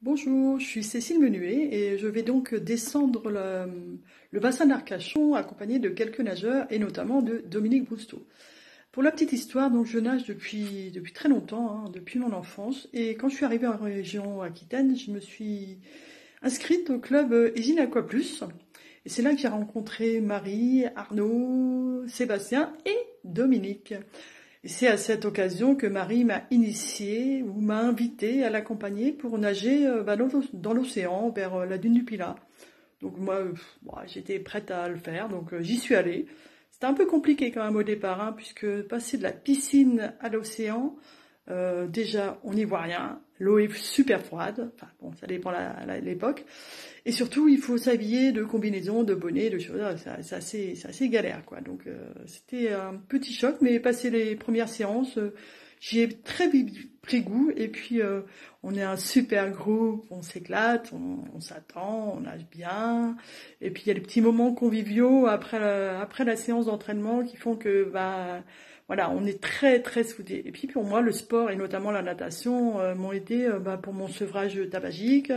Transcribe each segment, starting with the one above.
Bonjour, je suis Cécile Menuet et je vais donc descendre le, bassin d'Arcachon accompagné de quelques nageurs et notamment de Dominique Bousteau. Pour la petite histoire, je nage depuis, depuis très longtemps, hein, depuis mon enfance et quand je suis arrivée en région Aquitaine, je me suis inscrite au club Égine Aqua Plus et c'est là que j'ai rencontré Marie, Arnaud, Sébastien et Dominique. Et c'est à cette occasion que Marie m'a initié ou m'a invité à l'accompagner pour nager euh, bah, dans l'océan vers euh, la dune du Pilat. Donc moi, euh, j'étais prête à le faire, donc j'y suis allée. C'était un peu compliqué quand même au départ, hein, puisque passer de la piscine à l'océan, euh, déjà, on n'y voit rien. L'eau est super froide. Enfin, bon, ça dépend l'époque. Et surtout, il faut s'habiller de combinaisons, de bonnets, de choses. C'est assez, assez galère, quoi. Donc, euh, c'était un petit choc, mais passé les premières séances, euh, j'y ai très pris goût. Et puis, on est un super groupe, on s'éclate, on, on s'attend, on nage bien. Et puis, il y a les petits moments conviviaux après la, après la séance d'entraînement qui font que, bah, voilà, on est très très soudés. Et puis pour moi, le sport et notamment la natation euh, m'ont aidé euh, bah, pour mon sevrage tabagique,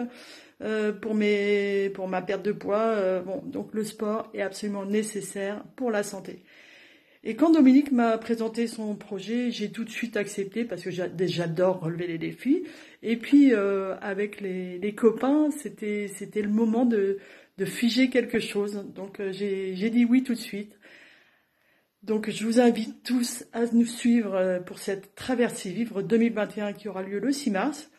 euh, pour mes pour ma perte de poids. bon, donc le sport est absolument nécessaire pour la santé. Et quand Dominique m'a présenté son projet, j'ai tout de suite accepté parce que j'adore relever les défis. Et puis avec les, copains, c'était le moment de figer quelque chose. Donc j'ai j'ai dit oui tout de suite. Donc je vous invite tous à nous suivre euh, pour cette traversée vivre 2021 qui aura lieu le 6 mars.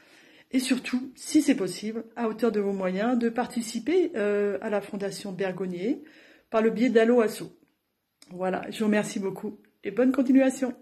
Et surtout, si c'est possible, à hauteur de vos moyens, de participer euh, à la Fondation Bergonnier par le biais d'Allo Asso. Voilà, je vous remercie beaucoup et bonne continuation.